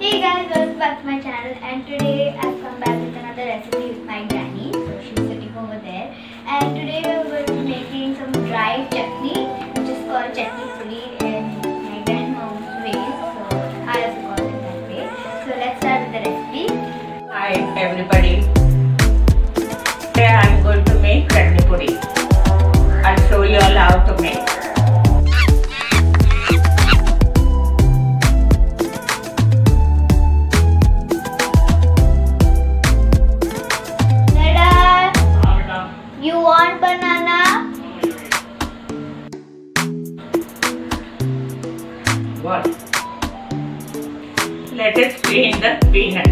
Hey guys, welcome back to my channel and today I've come back with another recipe with my granny. So she's sitting over there. And today we're going to be making some dry chutney, which is called chutney pudi in my grandmom's way. So I also call it that way. So let's start with the recipe. Hi everybody. Let it stay in the peanut.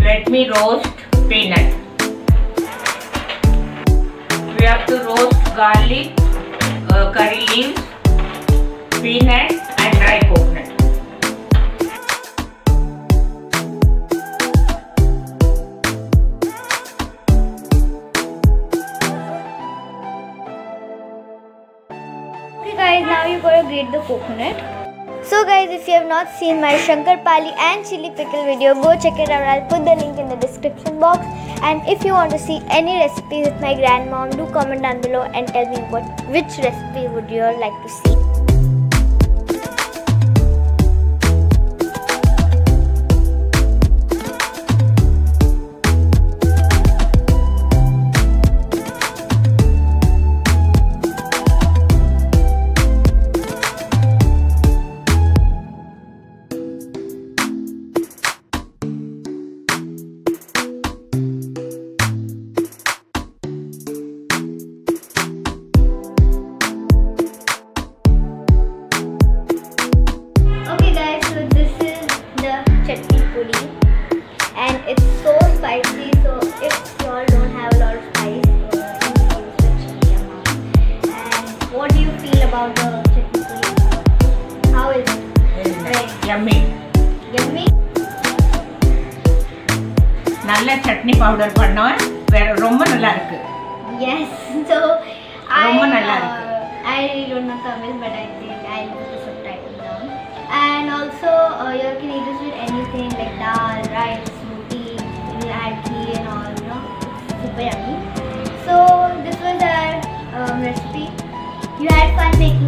Let me roast peanut. We have to roast garlic, uh, curry leaves, peanut guys, now you gotta grate the coconut. So guys, if you have not seen my Shankar Pali and chili pickle video, go check it out. I'll put the link in the description box. And if you want to see any recipe with my grandmom, do comment down below and tell me what which recipe would you like to see. How is it? Right. Yummy. Yummy? நல்ல chutney powder பண்ணோம் வேற ரொம்ப நல்லா இருக்கு Yes. So I ரொம்ப நல்லா uh, இருக்கு. I really don't know Tamil but I think I'll put the subtitles down. And also uh, you can eat this with anything like dal, rice, roti, you can add ghee and all, you know. It's super yummy. So this was our um, recipe. You had fun making